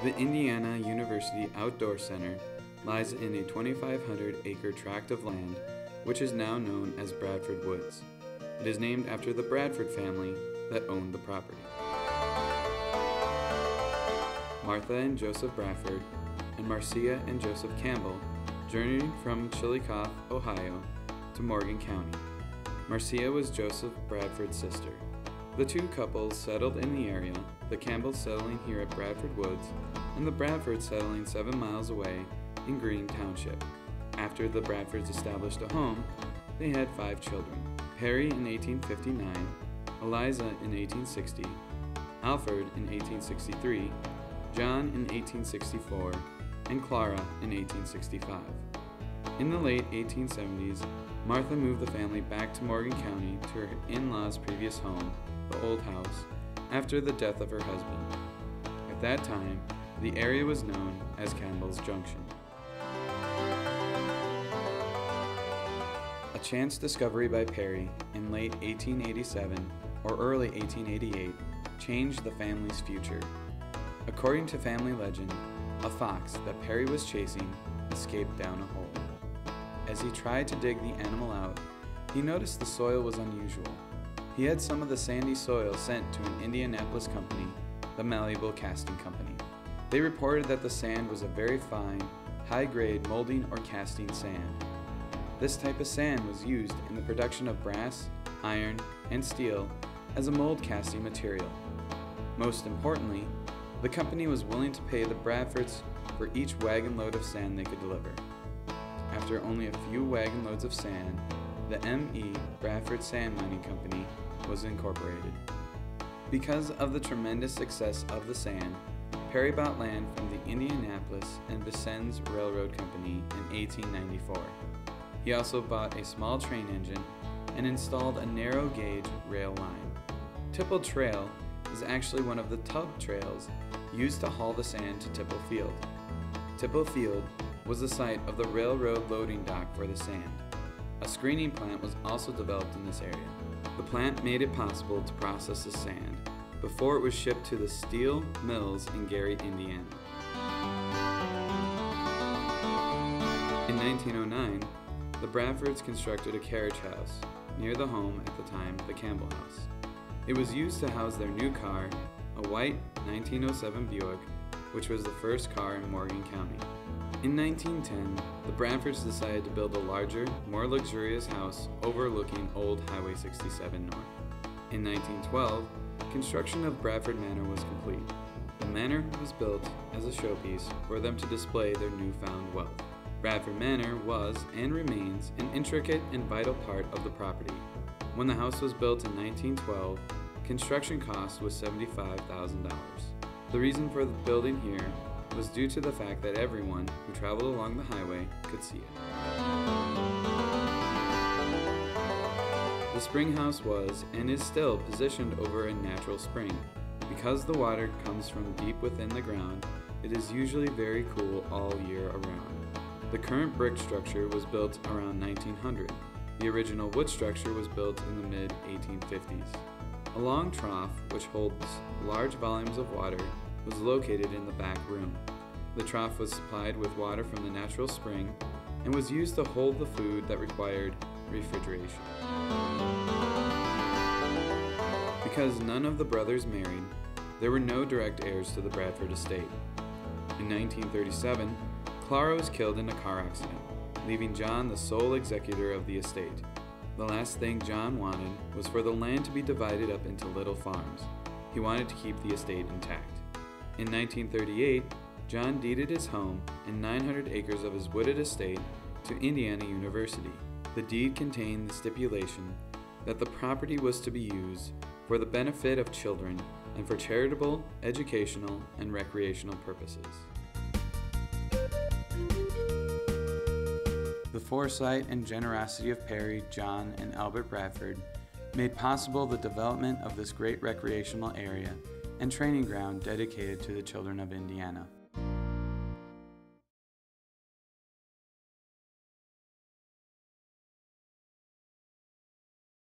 The Indiana University Outdoor Center lies in a 2,500 acre tract of land which is now known as Bradford Woods. It is named after the Bradford family that owned the property. Martha and Joseph Bradford and Marcia and Joseph Campbell journeyed from Chillicothe, Ohio to Morgan County. Marcia was Joseph Bradford's sister. The two couples settled in the area, the Campbells settling here at Bradford Woods, and the Bradfords settling seven miles away in Greene Township. After the Bradfords established a home, they had five children Perry in 1859, Eliza in 1860, Alfred in 1863, John in 1864, and Clara in 1865. In the late 1870s, Martha moved the family back to Morgan County to her in law's previous home, the old house, after the death of her husband. At that time, the area was known as Campbell's Junction. A chance discovery by Perry in late 1887 or early 1888 changed the family's future. According to family legend, a fox that Perry was chasing escaped down a hole. As he tried to dig the animal out, he noticed the soil was unusual. He had some of the sandy soil sent to an Indianapolis company, the Malleable Casting Company. They reported that the sand was a very fine, high grade molding or casting sand. This type of sand was used in the production of brass, iron, and steel as a mold casting material. Most importantly, the company was willing to pay the Bradfords for each wagon load of sand they could deliver. After only a few wagon loads of sand, the M.E. Bradford Sand Mining Company was incorporated. Because of the tremendous success of the sand, Perry bought land from the Indianapolis and Vincennes Railroad Company in 1894. He also bought a small train engine and installed a narrow gauge rail line. Tipple Trail is actually one of the tug trails used to haul the sand to Tipple Field. Tipple Field was the site of the railroad loading dock for the sand. A screening plant was also developed in this area. The plant made it possible to process the sand before it was shipped to the steel mills in Gary, Indiana. In 1909, the Bradfords constructed a carriage house near the home at the time, the Campbell House. It was used to house their new car, a white 1907 Buick, which was the first car in Morgan County. In 1910, the Bradfords decided to build a larger, more luxurious house overlooking Old Highway 67 North. In 1912, construction of Bradford Manor was complete. The manor was built as a showpiece for them to display their newfound wealth. Bradford Manor was and remains an intricate and vital part of the property. When the house was built in 1912, construction cost was $75,000. The reason for the building here was due to the fact that everyone who traveled along the highway could see it. The spring house was and is still positioned over a natural spring. Because the water comes from deep within the ground, it is usually very cool all year around. The current brick structure was built around 1900. The original wood structure was built in the mid 1850s. A long trough, which holds large volumes of water, was located in the back room. The trough was supplied with water from the natural spring and was used to hold the food that required refrigeration. Because none of the brothers married, there were no direct heirs to the Bradford estate. In 1937, Clara was killed in a car accident, leaving John the sole executor of the estate. The last thing John wanted was for the land to be divided up into little farms. He wanted to keep the estate intact. In 1938, John deeded his home and 900 acres of his wooded estate to Indiana University. The deed contained the stipulation that the property was to be used for the benefit of children and for charitable, educational, and recreational purposes. The foresight and generosity of Perry, John, and Albert Bradford made possible the development of this great recreational area and training ground dedicated to the children of Indiana.